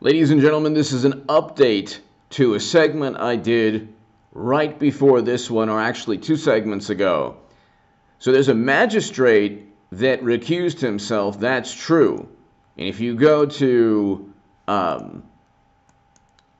Ladies and gentlemen, this is an update to a segment I did right before this one, or actually two segments ago. So there's a magistrate that recused himself, that's true. And if you go to um,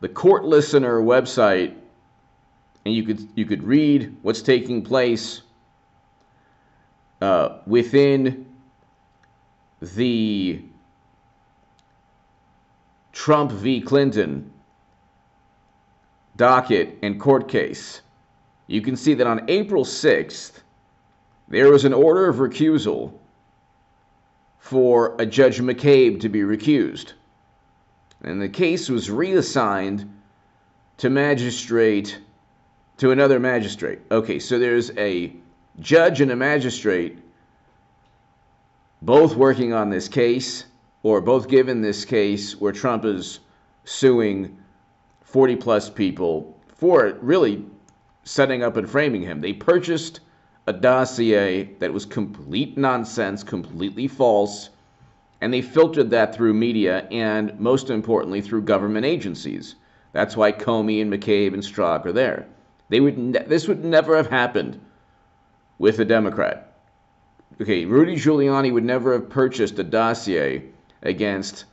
the court listener website and you could you could read what's taking place uh, within the Trump v. Clinton docket and court case, you can see that on April 6th, there was an order of recusal for a Judge McCabe to be recused. And the case was reassigned to magistrate, to another magistrate. Okay, so there's a judge and a magistrate both working on this case, or both given this case where Trump is suing 40 plus people for really setting up and framing him. They purchased a dossier that was complete nonsense, completely false, and they filtered that through media and, most importantly, through government agencies. That's why Comey and McCabe and Strzok are there. They would ne- this would never have happened with a Democrat. Okay, Rudy Giuliani would never have purchased a dossier against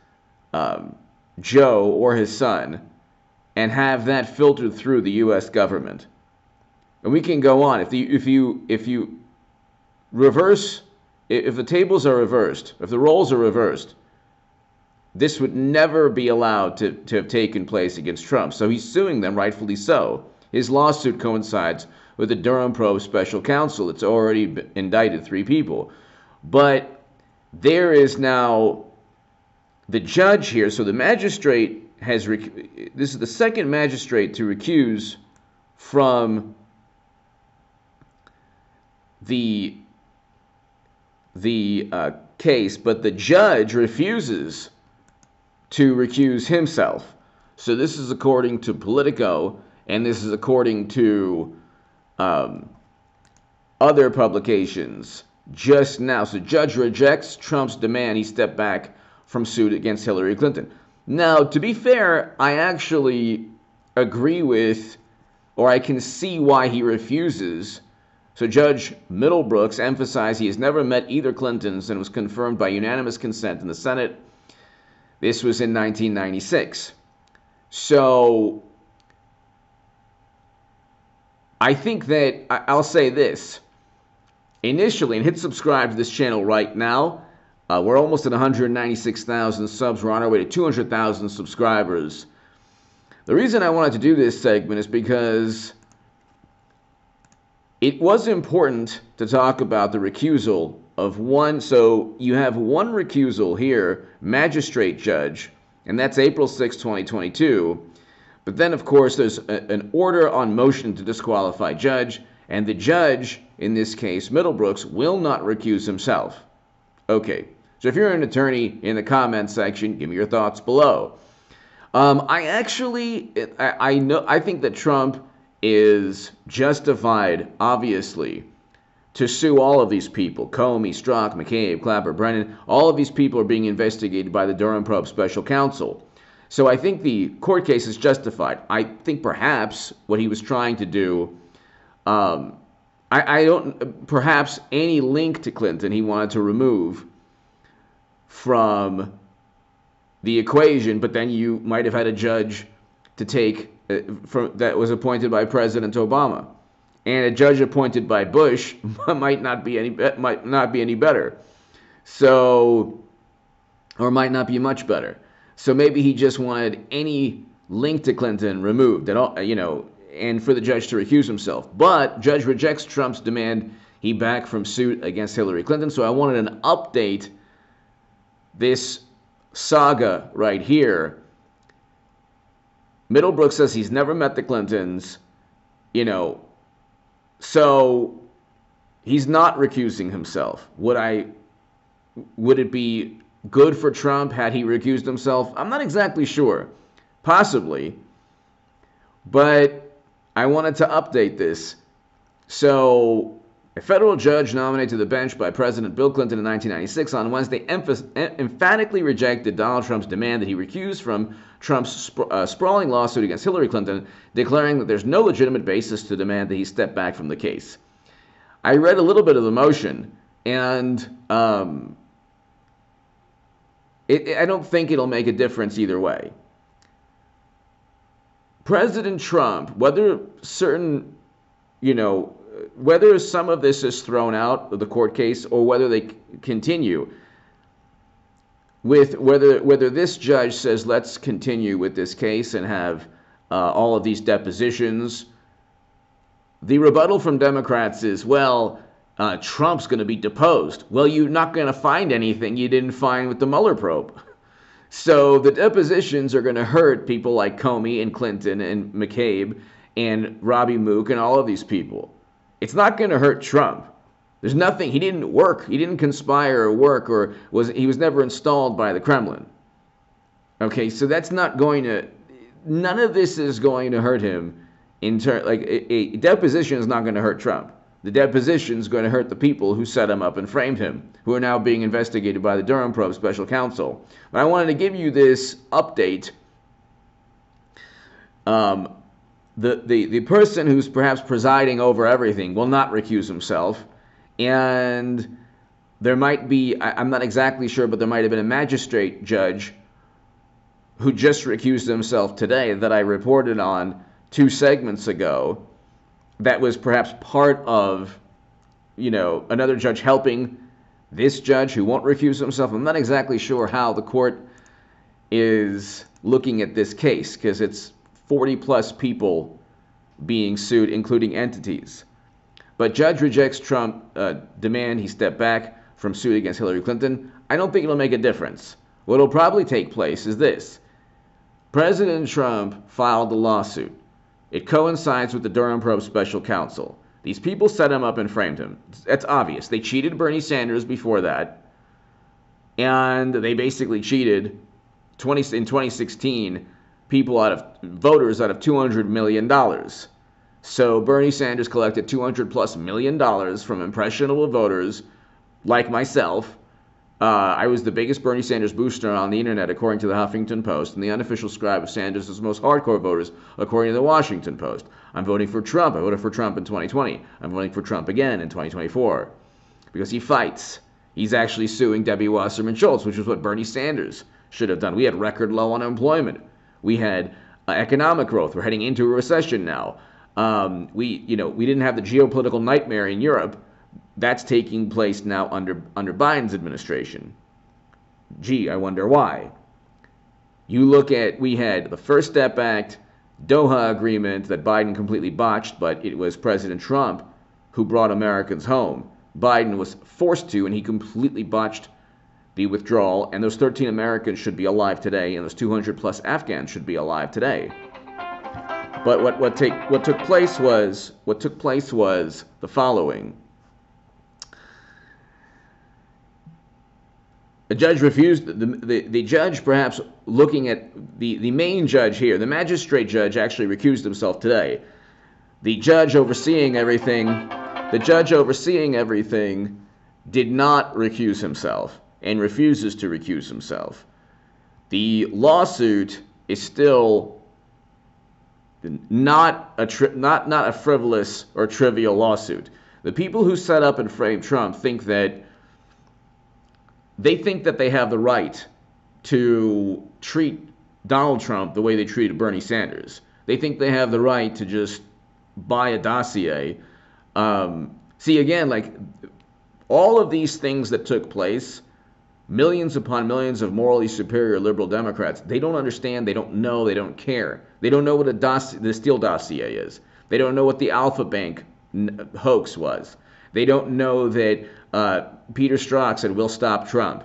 um, Joe or his son and have that filtered through the U.S. government. And we can go on. If, the, if you if you reverse, if the tables are reversed, if the roles are reversed, this would never be allowed to, to have taken place against Trump. So he's suing them, rightfully so. His lawsuit coincides with the Durham probe special counsel. It's already indicted three people. But there is now the judge here. So the magistrate has, this is the second magistrate to recuse from the the uh, case, but the judge refuses to recuse himself. So this is according to Politico, and this is according to um, other publications just now. So judge rejects Trump's demand he stepped back from suit against Hillary Clinton. Now, to be fair, I actually agree with, or I can see why he refuses. So Judge Middlebrooks emphasized he has never met either Clintons and was confirmed by unanimous consent in the Senate. This was in 1996. So I think that I'll say this initially, and hit subscribe to this channel right now. Uh, we're almost at 196,000 subs. We're on our way to 200,000 subscribers. The reason I wanted to do this segment is because it was important to talk about the recusal of one. So you have one recusal here, magistrate judge, and that's April 6, 2022. But then, of course, there's a, an order on motion to disqualify judge, and the judge, in this case, Middlebrooks, will not recuse himself. Okay, so if you're an attorney in the comments section, give me your thoughts below. Um, I actually, I, I know, I think that Trump is justified, obviously, to sue all of these people Comey, Strzok, McCabe, Clapper, Brennan. All of these people are being investigated by the Durham Probe Special Counsel. So I think the court case is justified. I think perhaps what he was trying to do, um, I, I don't, perhaps any link to Clinton he wanted to remove from the equation, but then you might have had a judge to take uh, from, that was appointed by President Obama, and a judge appointed by Bush might not be any might not be any better. So, or might not be much better. So maybe he just wanted any link to Clinton removed, and all, you know, and for the judge to recuse himself. But judge rejects Trump's demand he back from suit against Hillary Clinton. So I wanted an update. This saga right here. Middlebrook says he's never met the Clintons, you know, so he's not recusing himself. Would I would it be good for Trump had he recused himself? I'm not exactly sure. Possibly. But I wanted to update this. So A federal judge nominated to the bench by President Bill Clinton in 1996 on Wednesday emphatically rejected Donald Trump's demand that he recuse from Trump's uh, sprawling lawsuit against Hillary Clinton, declaring that there's no legitimate basis to demand that he step back from the case. I read a little bit of the motion, and um, it, I don't think it'll make a difference either way. President Trump, whether certain, you know, whether some of this is thrown out of the court case or whether they continue with whether whether this judge says let's continue with this case and have uh, all of these depositions the rebuttal from democrats is well uh, trump's going to be deposed. Well you're not going to find anything you didn't find with the mueller probe. So the depositions are going to hurt people like comey and clinton and mccabe and robbie mook and all of these people it's not going to hurt Trump. There's nothing. He didn't work. He didn't conspire or work, or was he was never installed by the Kremlin. Okay, so that's not going to. None of this is going to hurt him. In turn, like a, a deposition is not going to hurt Trump. The deposition is going to hurt the people who set him up and framed him, who are now being investigated by the Durham Probe Special Counsel. But I wanted to give you this update um, the, the, the person who's perhaps presiding over everything will not recuse himself. And there might be, I, I'm not exactly sure, but there might have been a magistrate judge who just recused himself today that I reported on two segments ago that was perhaps part of, you know, another judge helping this judge who won't recuse himself. I'm not exactly sure how the court is looking at this case because it's 40 plus people being sued, including entities. But judge rejects Trump uh, demand he step back from suit against Hillary Clinton. I don't think it'll make a difference. What'll probably take place is this: President Trump filed the lawsuit. It coincides with the Durham probe special counsel. These people set him up and framed him. That's obvious. They cheated Bernie Sanders before that, and they basically cheated 20 in 2016 people out of voters out of 200 million dollars. So Bernie Sanders collected 200 plus million dollars from impressionable voters like myself. Uh, I was the biggest Bernie Sanders booster on the internet, according to the Huffington Post, and the unofficial scribe of Sanders' most hardcore voters, according to the Washington Post. I'm voting for Trump. I voted for Trump in 2020. I'm voting for Trump again in 2024 because he fights. He's actually suing Debbie Wasserman Schultz, which is what Bernie Sanders should have done. We had record low unemployment. We had uh, economic growth. We're heading into a recession now. Um, we, you know, we didn't have the geopolitical nightmare in Europe. That's taking place now under under Biden's administration. Gee, I wonder why. You look at we had the First Step Act, Doha Agreement that Biden completely botched, but it was President Trump who brought Americans home. Biden was forced to, and he completely botched the withdrawal, and those 13 Americans should be alive today, and those 200 plus Afghans should be alive today. But what, what, take, what took place was what took place was the following. The judge refused, the, the, the judge perhaps looking at the, the main judge here, the magistrate judge actually recused himself today. The judge overseeing everything, the judge overseeing everything did not recuse himself and refuses to recuse himself. The lawsuit is still not a tri- not not a frivolous or trivial lawsuit. The people who set up and framed Trump think that they think that they have the right to treat Donald Trump the way they treated Bernie Sanders. They think they have the right to just buy a dossier. Um, see again, like all of these things that took place millions upon millions of morally superior liberal Democrats, they don't understand, they don't know, they don't care. They don't know what a the Steele dossier is. They don't know what the Alfa Bank n- hoax was. They don't know that uh, Peter Strzok said, we'll stop Trump.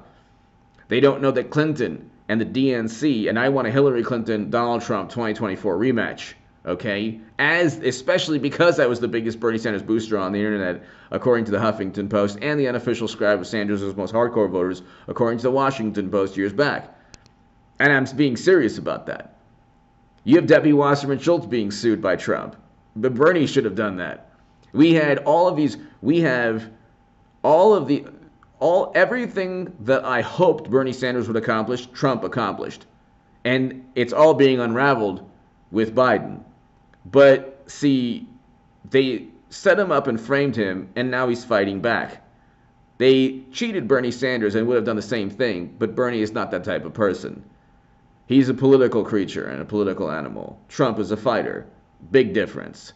They don't know that Clinton and the DNC, and I want a Hillary Clinton Donald Trump 2024 rematch okay? As especially because I was the biggest Bernie Sanders booster on the internet, according to the Huffington Post, and the unofficial scribe of Sanders' most hardcore voters, according to the Washington Post years back. And I'm being serious about that. You have Debbie Wasserman Schultz being sued by Trump, but Bernie should have done that. We had all of these. We have all of the all everything that I hoped Bernie Sanders would accomplish, Trump accomplished. And it's all being unraveled with Biden. But see, they set him up and framed him, and now he's fighting back. They cheated Bernie Sanders and would have done the same thing, but Bernie is not that type of person. He's a political creature and a political animal. Trump is a fighter. Big difference.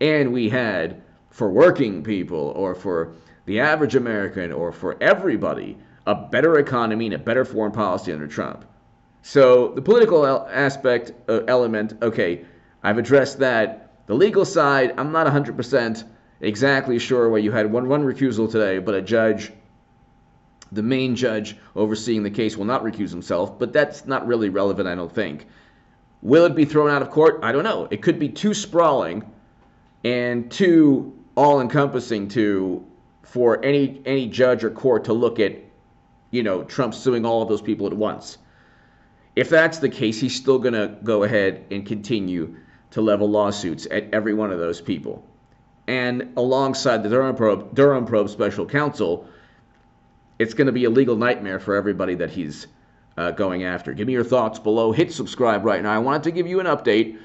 And we had, for working people or for the average American or for everybody, a better economy and a better foreign policy under Trump. So the political aspect uh, element, okay, I've addressed that. The legal side, I'm not 100% exactly sure why you had one one recusal today, but a judge, the main judge overseeing the case, will not recuse himself. But that's not really relevant, I don't think. Will it be thrown out of court? I don't know. It could be too sprawling and too all-encompassing to for any any judge or court to look at, you know, Trump suing all of those people at once. If that's the case, he's still going to go ahead and continue to level lawsuits at every one of those people. And alongside the Durham Probe, Durham Probe Special Counsel, it's going to be a legal nightmare for everybody that he's uh, going after. Give me your thoughts below. Hit subscribe right now. I wanted to give you an update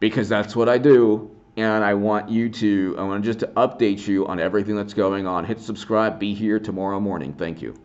because that's what I do. And I want you to, I want just to update you on everything that's going on. Hit subscribe. Be here tomorrow morning. Thank you.